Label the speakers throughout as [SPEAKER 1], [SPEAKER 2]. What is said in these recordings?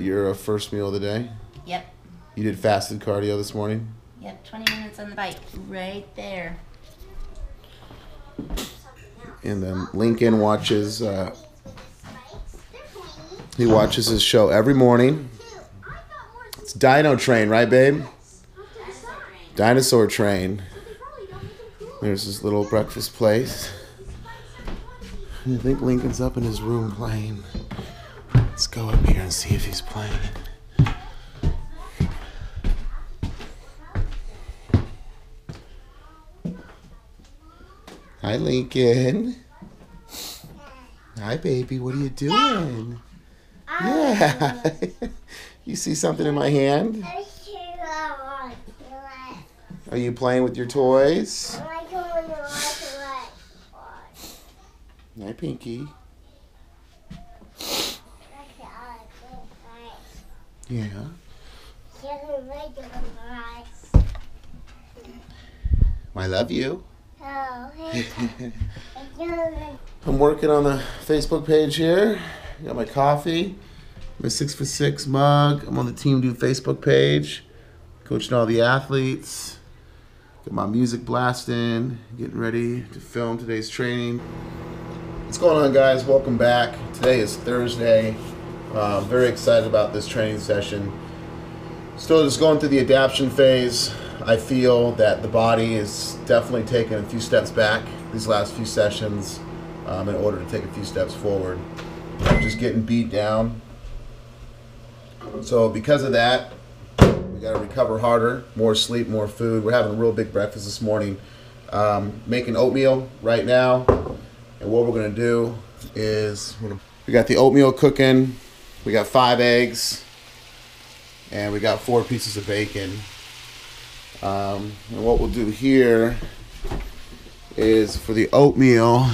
[SPEAKER 1] that your uh, first meal of the day?
[SPEAKER 2] Yep.
[SPEAKER 1] You did fasted cardio this morning?
[SPEAKER 2] Yep. 20 minutes on the bike. Right there.
[SPEAKER 1] And then Lincoln watches. Uh, he watches his show every morning. It's Dino Train, right, babe? Dinosaur Train. There's this little breakfast place. I think Lincoln's up in his room playing. Let's go up here and see if he's playing. Hi, Lincoln. Hi, baby. What are you doing? Yeah. you see something in my hand? Are you playing with your toys? Hi, Pinky. Yeah. I love you. Oh, I'm working on the Facebook page here. Got my coffee, my six for six mug. I'm on the Team Do Facebook page, coaching all the athletes. Got my music blasting, getting ready to film today's training. What's going on, guys? Welcome back. Today is Thursday. Uh, very excited about this training session. Still just going through the adaptation phase. I feel that the body is definitely taking a few steps back these last few sessions um, in order to take a few steps forward. I'm just getting beat down. So because of that, we got to recover harder, more sleep, more food. We're having a real big breakfast this morning. Um, making oatmeal right now, and what we're gonna do is we got the oatmeal cooking. We got five eggs, and we got four pieces of bacon. Um, and what we'll do here is for the oatmeal,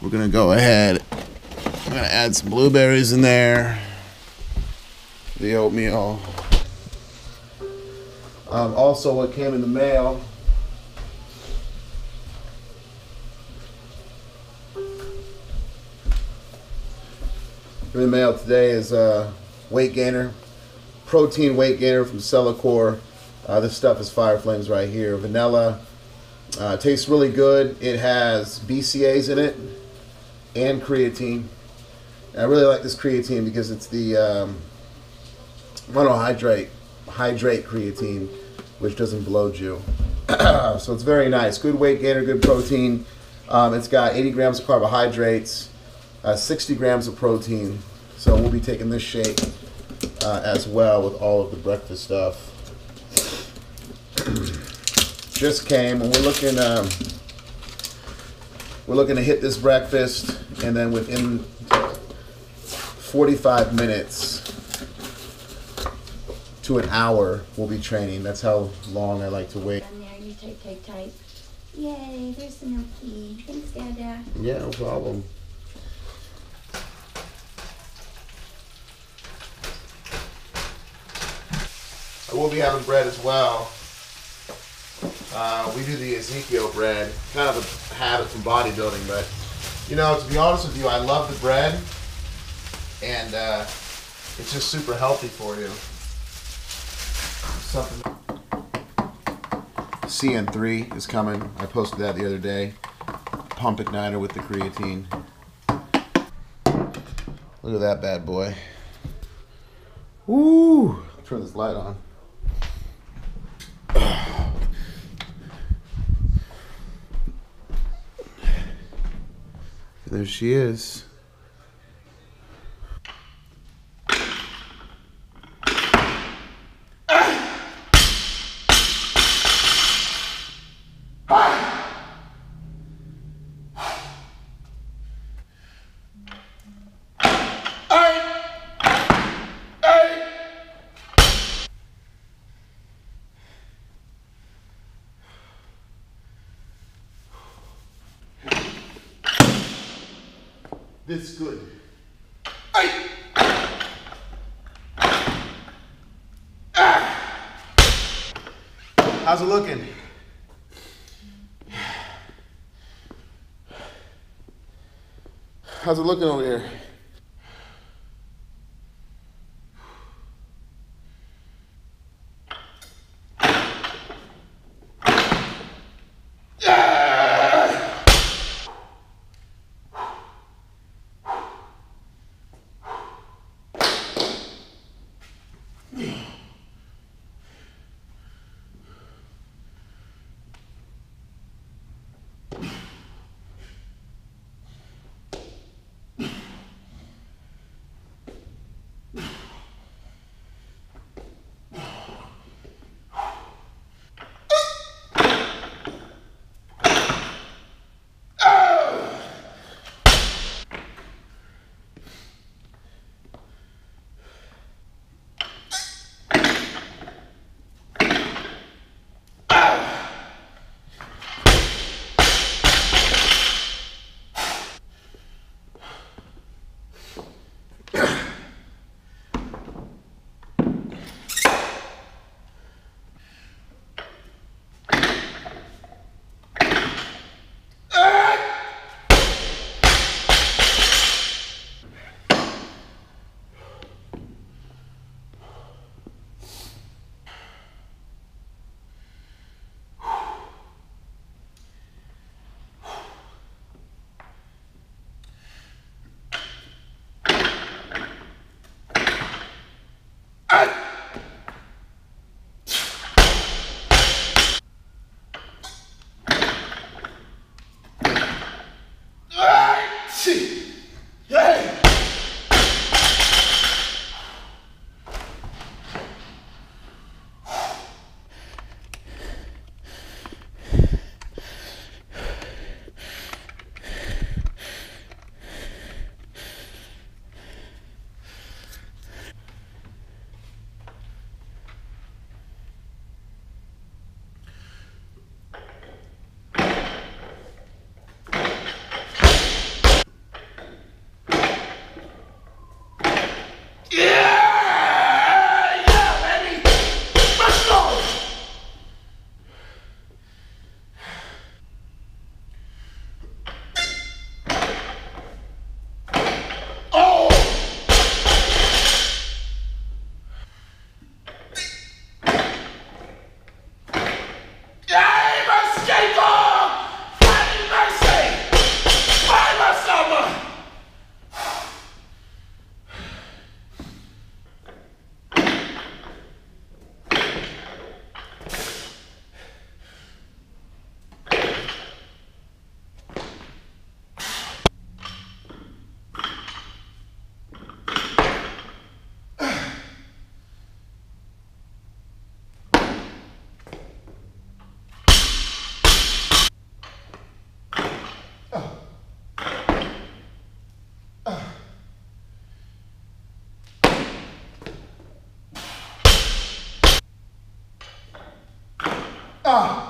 [SPEAKER 1] we're gonna go ahead. I'm gonna add some blueberries in there. The oatmeal. Um, also, what came in the mail. In the mail today is a weight gainer, protein weight gainer from Cellucor. Uh, this stuff is Fire Flames right here. Vanilla. Uh, tastes really good. It has BCAs in it and creatine. And I really like this creatine because it's the um, monohydrate hydrate creatine, which doesn't bloat you. so it's very nice. Good weight gainer, good protein. Um, it's got 80 grams of carbohydrates, uh, 60 grams of protein. So we'll be taking this shake uh, as well with all of the breakfast stuff. Just came, and we're looking. Um, we're looking to hit this breakfast, and then within 45 minutes to an hour, we'll be training. That's how long I like to wait.
[SPEAKER 2] Down there, you tight, tight, tight. Yay, there's the milky. Thanks, Dada.
[SPEAKER 1] Yeah, no problem. I will be having bread as well. Uh, we do the Ezekiel bread, kind of a habit from bodybuilding, but you know, to be honest with you, I love the bread, and uh, it's just super healthy for you. Something. CN3 is coming. I posted that the other day. Pump igniter with the creatine. Look at that bad boy. Woo! Turn this light on. There she is. This good. How's it looking? How's it looking over here? Oh,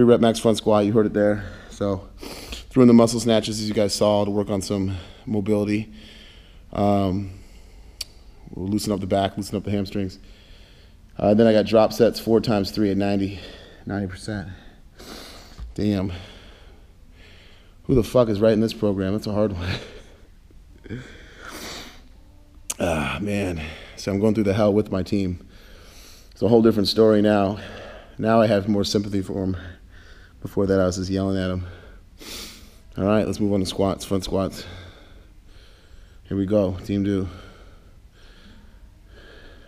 [SPEAKER 1] Three rep max front squat, you heard it there. So, threw in the muscle snatches as you guys saw to work on some mobility. Um, we'll loosen up the back, loosen up the hamstrings. Uh, then I got drop sets four times three at 90, 90%. Damn. Who the fuck is writing this program? That's a hard one. ah, man. So I'm going through the hell with my team. It's a whole different story now. Now I have more sympathy for them. Before that, I was just yelling at him. All right, let's move on to squats, front squats. Here we go, team do.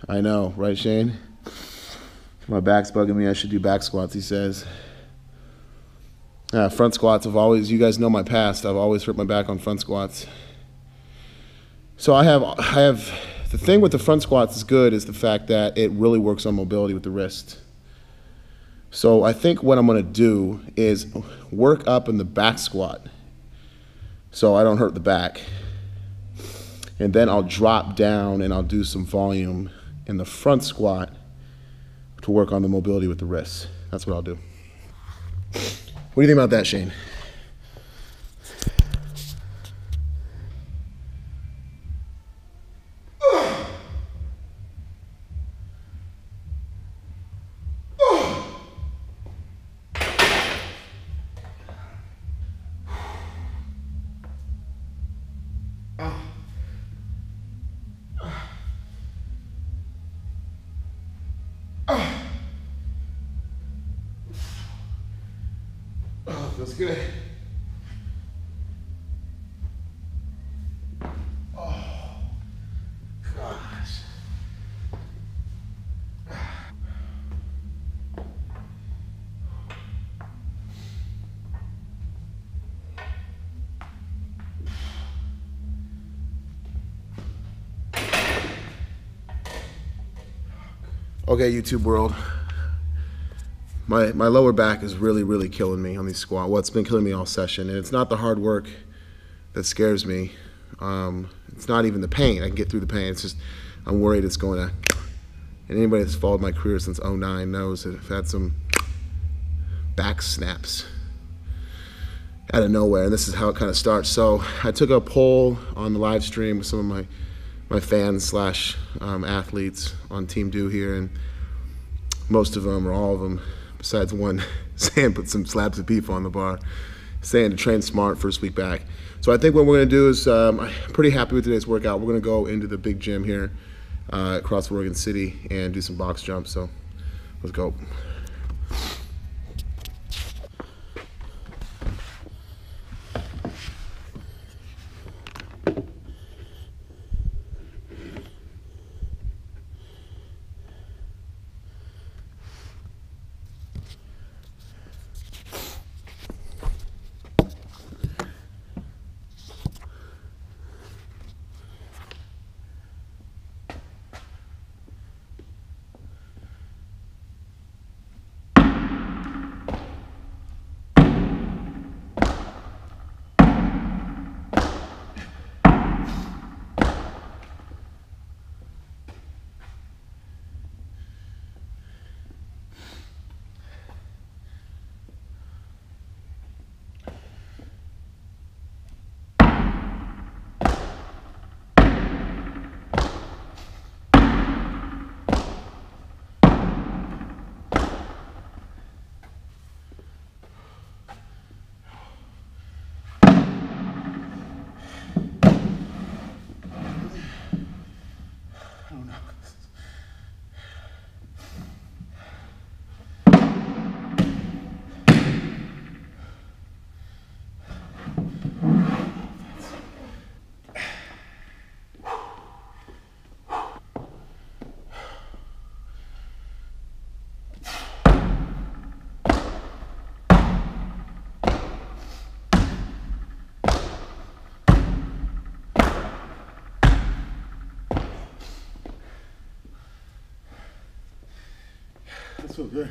[SPEAKER 1] I know, right, Shane? My back's bugging me. I should do back squats, he says. Uh, front squats, I've always, you guys know my past. I've always hurt my back on front squats. So I have, I have, the thing with the front squats is good is the fact that it really works on mobility with the wrist. So I think what I'm gonna do is work up in the back squat so I don't hurt the back. And then I'll drop down and I'll do some volume in the front squat to work on the mobility with the wrists. That's what I'll do. What do you think about that, Shane? Feels good. Oh, gosh. Okay, YouTube world. My, my lower back is really, really killing me on these squat. Well, it's been killing me all session. And it's not the hard work that scares me. Um, it's not even the pain. I can get through the pain. It's just, I'm worried it's going to. And anybody that's followed my career since 09 knows that I've had some back snaps out of nowhere. And this is how it kind of starts. So I took a poll on the live stream with some of my, my fans slash um, athletes on Team Do here. And most of them or all of them, besides one. Sam put some slabs of beef on the bar, saying to train smart first week back. So I think what we're gonna do is um, I'm pretty happy with today's workout. We're gonna go into the big gym here uh, across Oregon City and do some box jumps. So let's go. So good.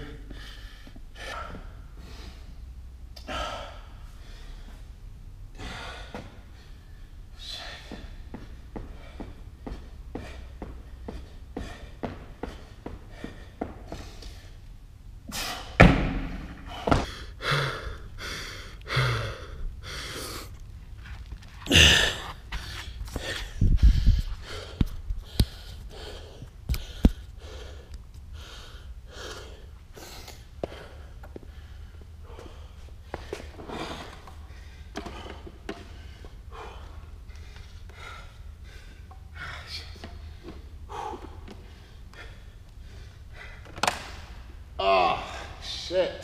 [SPEAKER 1] Shit.